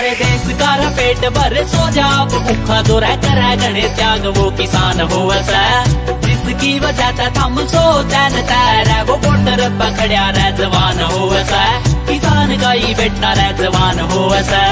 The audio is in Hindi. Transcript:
सारे देश का पेट भर सो जाओ। भूखा तो रह कर गणे त्याग, वो किसान हो जिसकी वजह से थम सो चैन तैर वो बॉर्डर पकड़िया रह जवान हो किसान का ही बेटा रह जवान हो